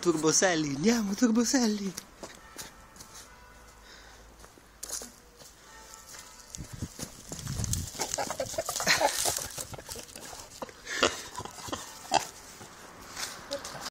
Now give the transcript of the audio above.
Turboselli, andiamo Turboselli.